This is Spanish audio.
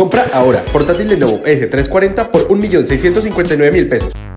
Compra ahora portátil Lenovo S340 por 1.659.000 pesos.